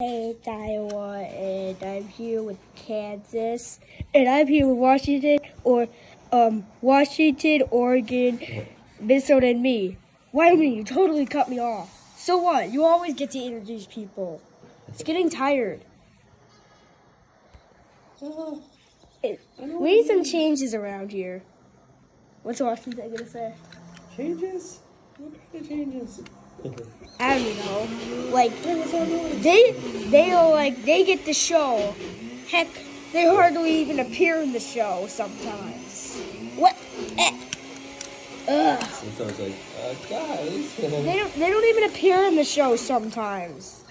Hey, Iowa, and I'm here with Kansas, and I'm here with Washington, or um, Washington, Oregon, Minnesota, and me. Wyoming, you totally cut me off. So what? You always get to introduce people. It's getting tired. We need some changes around here. What's Washington gonna say? Changes? What kind of changes? I don't know. Like they they are like they get the show. Heck, they hardly even appear in the show sometimes. What? Eh. Ugh. And so I was like, uh, guys. They don't they don't even appear in the show sometimes.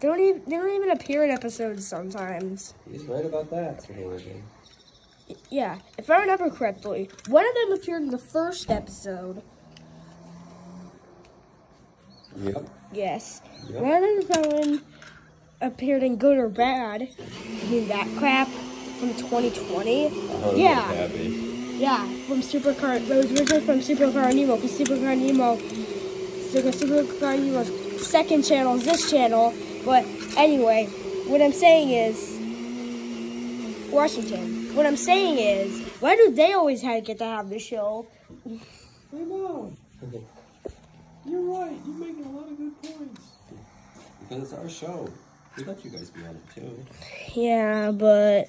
They don't even they don't even appear in episodes sometimes. He's right about that, Yeah, if I remember correctly, one of them appeared in the first episode. Yep. Yes. Yep. One of them appeared in Good or Bad. I mean that crap from 2020. Oh, Yeah. Happy. Yeah, from Supercar. It was originally from Supercar Nemo because Supercar Nemo, Super, Supercar Nemo's second channel is this channel. But anyway, what I'm saying is, Washington. What I'm saying is, why do they always have, get to have the show? I know. You're right. You're making a lot of good points. Because it's our show. We let you guys be on it too. Yeah, but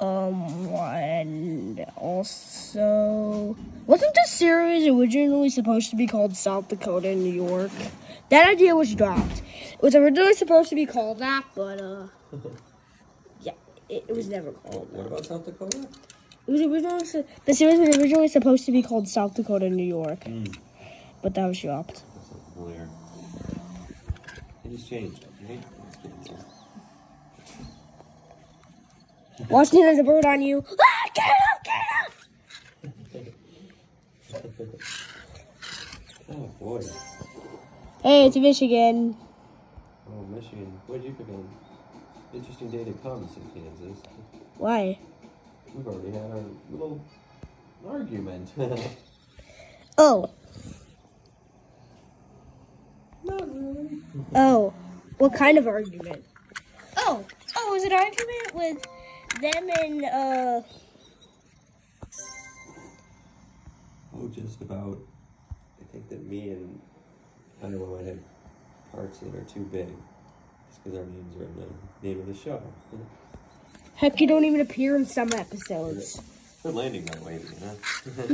um, and also, wasn't this series originally supposed to be called South Dakota and New York? That idea was dropped. It was originally supposed to be called that, but uh, yeah, it, it was never called. What about South Dakota? It was originally the series was originally supposed to be called South Dakota and New York, Mm. But that was dropped. Familiar. It just changed, right? Washington has a bird on you. Ah, get up, get up! Oh boy. Hey, it's Michigan. Oh, Michigan. Where'd you pick on? Interesting day to come in Kansas. Why? We've already had our little argument. Oh, Not really. Oh, what kind of argument? Oh, oh, was it an argument with them and uh? Oh, just about. I think that me and Iowa might have parts that are too big. Just because our names are in the name of the show. Heck, you don't even appear in some episodes. We're landing that way, you know?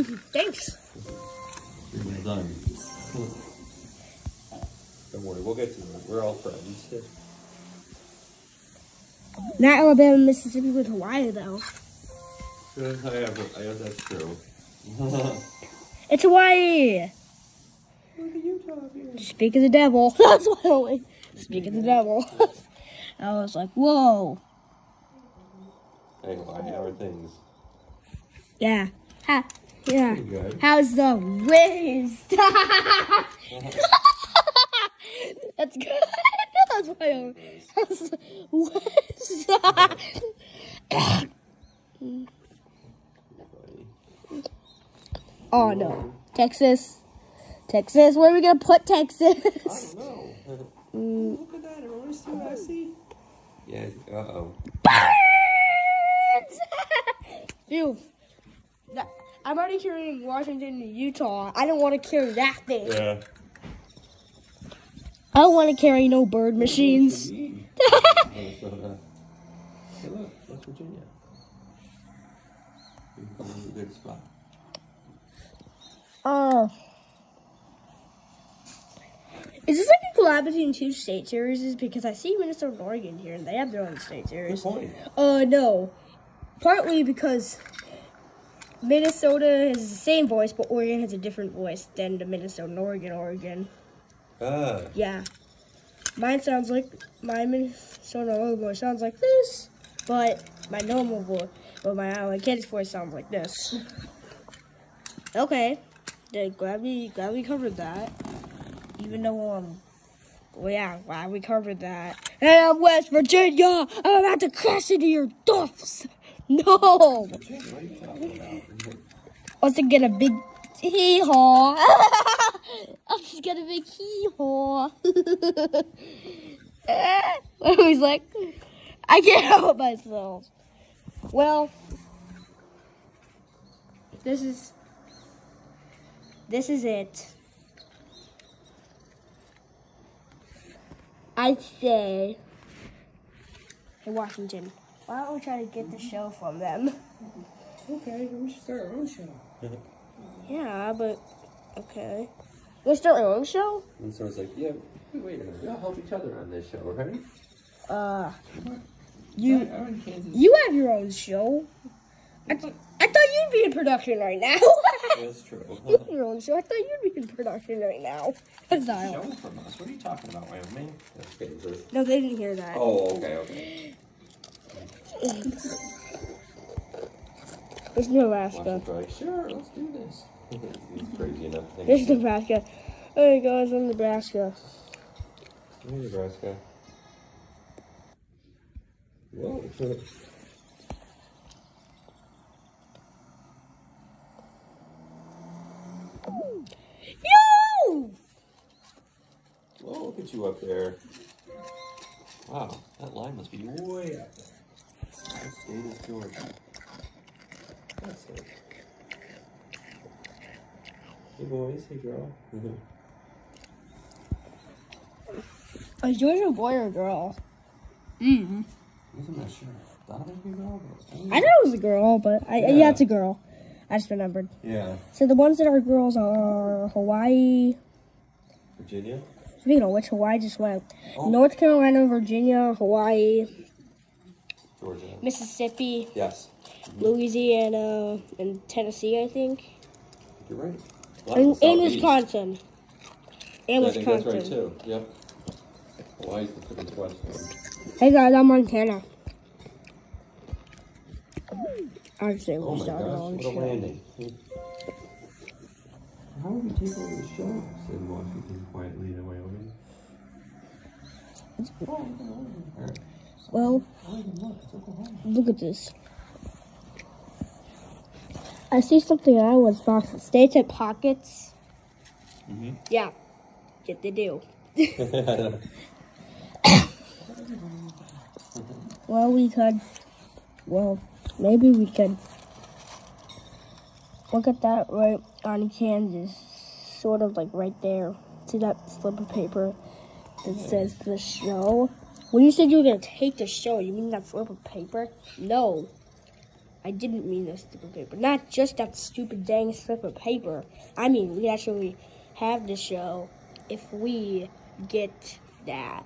Thanks. Well done. Don't worry, we'll get to it. We're all friends. Not Alabama, Mississippi with Hawaii though. I have, I have, that's true. It's Hawaii. at Utah here. Speak of the devil. That's why I only speak of the devil. I was like, whoa. Hey, why our things? Yeah. Ha. Yeah. How's the whiz? That's good. That's why I how's the whiz? Oh no. Texas. Texas. Where are we gonna put I Texas? don't know. Look at that. Everyone see what I see? Yeah, uh oh. Birds! Dude. that- I'm already carrying Washington to Utah. I don't want to carry that thing. Yeah. I don't want to carry no bird machines. Minnesota. Hey, look, West Virginia. Come in a good spot. Oh. Is this like a collab between two state series? Because I see Minnesota and Oregon here, and they have their own state Good series. point. Uh, no. Partly because Minnesota has the same voice, but Oregon has a different voice than the Minnesota and Oregon Oregon. Ah, Yeah. Mine sounds like my Minnesota voice sounds like this, but my normal voice, but my Iowa kid's voice sounds like this. Okay. Then glad we glad we covered that. Even though um well yeah, glad we covered that. Hey, I'm West Virginia! I'm about to crash into your duffs! No! what are you talking about? Also get a big hee haw. I'll just get a big hee haw. He's like, I can't help myself. Well, this is this is it. I'd say, hey Washington, why don't we try to get the show from them? Okay, we should start our own show. Yeah, but okay. Let's start our own show. And so it's like, yeah, wait a minute, we all help each other on this show, right? Uh, you I, I'm in Kansas. you have your own show. I, th- I thought you'd be in production right now. That's true. you have your own show. I thought you'd be in production right now. That's not- show from us. What are you talking about, Wyoming? That's No, they didn't hear that. Oh, okay, okay. There's no Washington's like, sure, let's do this. He's crazy enough to think. It's Nebraska. Hey guys, I'm Nebraska. Hey, Nebraska. Whoa. Yo! Whoa, look at you up there. Wow, that line must be way up there. What state is Georgia? That's it. Hey boys, hey girl. Is yours a boy or a girl? Mm. I'm not sure. Thought it might be a girl, but I know it was a girl, but I, yeah. Yeah. it's a girl. I just remembered. Yeah. So the ones that are girls are Hawaii. Virginia? Speaking of which, Hawaii just went. Oh. North Carolina, Virginia, Hawaii, Georgia. Mississippi, Yes. Louisiana, and Tennessee, I think. You're right. A lot of And, the and Southeast. Wisconsin. In Yeah, I think that's Wisconsin. right too. Yep. Hawaii's the biggest west one. Hey guys, I'm Montana. I'd say Oh we my gosh, what a landing. How would you take over the show? Said Washington quietly in Wyoming. Alright. Well, look, look at this. I see something I was box states at pockets. Mm-hmm. Yeah, yes they do. Well, we could. Well, maybe we could. Look at that right on Kansas. Sort of like right there. See that slip of paper that says the show? When you said you were going to take the show, you mean that slip of paper? No. I didn't mean that slip of paper. Not just that stupid dang slip of paper. I mean, we actually have the show if we get that.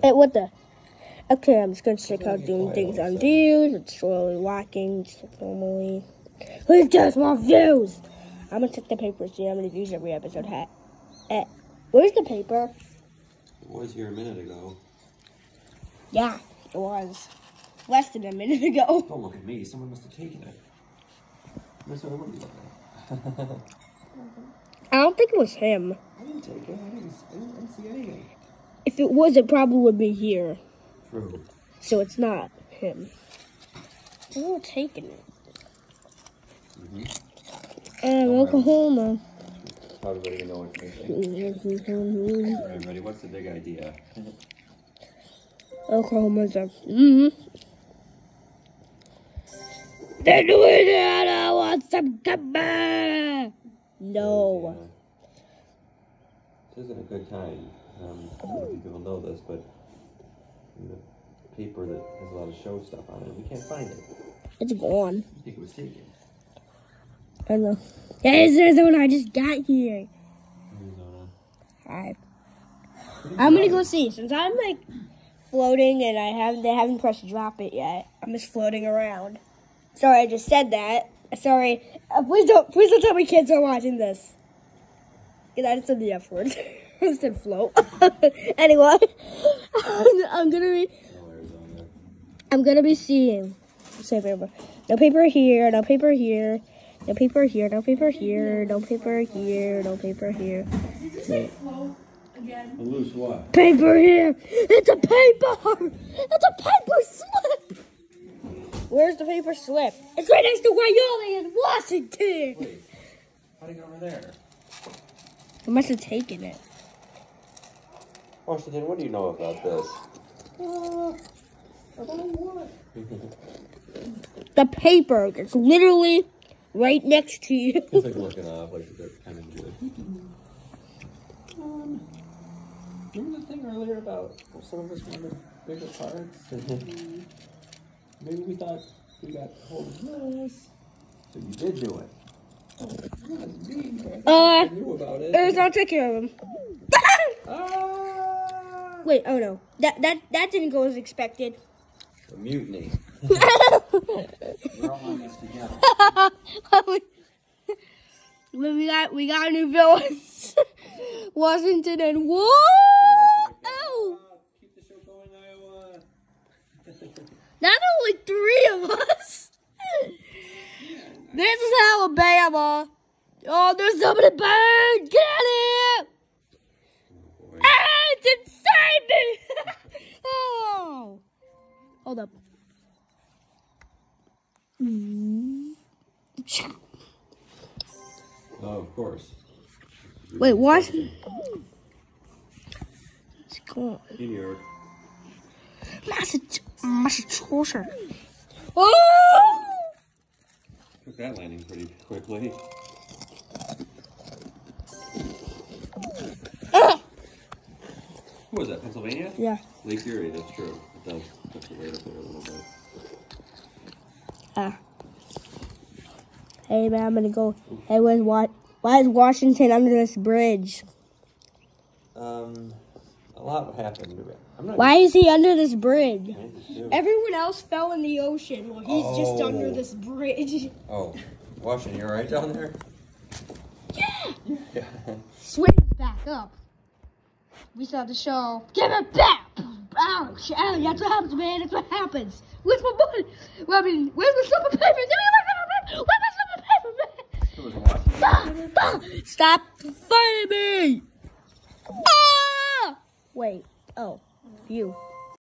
Hey, what the? Okay, I'm just gonna check out doing things on views. It's slowly walking, just like normally. Who just want views? I'm gonna check the paper, see how many views every episode had. Eh, where's the paper? It was here a minute ago. Yeah, it was. Less than a minute ago. Don't look at me. Someone must have taken it. That's what I would be looking at. I don't think it was him. I didn't take it. I didn't, I didn't, I didn't see anything. If it was, it probably would be here. True. So it's not him. They're taking it. Mm-hmm. And Oklahoma. Probably don't even know what you're thinking. All right, buddy. What's the big idea? Oklahoma's up. Mm-hmm. They're doing it. I want some cover. No. This isn't a good time. Um, I don't know if you people know this, but the paper that has a lot of show stuff on it, we can't find it. It's gone. I think it was taken. I don't know. Yeah, it's Arizona. I just got here. Arizona. Alright. I'm gonna go see. Since I'm like floating and I haven't they haven't pressed drop it yet. I'm just floating around. Sorry, I just said that. Sorry. Uh, please don't please don't tell me kids are watching this. Cause I just the F word. I said float. anyway, I'm gonna be I'm gonna be seeing. Say paper. No paper here. No paper here. No paper here. No paper here. No paper here. No paper here. A loose what? Paper here. It's a paper. It's a paper slip. Where's the paper slip? It's right next to Wyoming and Washington. Wait, how'd it get over there? I must have taken it. Washington, what do you know about this? Uh, about what? The paper. It's literally right next to you. It's like looking off, like they're kind of good. Um, Remember the thing earlier about some of us wanted bigger parts? Maybe we thought we got hold of this. So you did do it. not me, but Uh, I it. Earth, I'll take care of him. Ah! Wait, oh no. That that that didn't go as expected. A mutiny. we're all on this together. we got we got new villains. Washington and whoa! Oh, Keep the show going, Iowa. not only three of us. This is Alabama. Oh, there's somebody burned. Get out of here! Boy. Ah, it's inside me. oh, hold up. Mm-hmm. Oh, of course. Wait, what? It's gone. New York. Massachusetts. Massachusetts. Oh! Took that landing pretty quickly. Oh! Who was that? Pennsylvania? Yeah. Lake Erie, that's true. It does put the weight up there a little bit. Ah. Hey man, I'm gonna go. Hey, where's what? Why is Washington under this bridge? Um, a lot happened to it. I'm not Why is he under this bridge? Everyone else fell in the ocean. Well, he's just Oh. under this bridge. Oh, Washington, you alright down there? Yeah. Yeah. Swim back up. We saw the show. Give it back. Ouch! Ouch! That's what happens, man. That's what happens. Where's my money? Well, I mean, where's my slip of paper? Give me my slip of paper. Where's my paper, man? Stop! Stop fighting me! Ah! Wait. Oh, you.